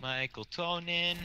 Michael Tonin.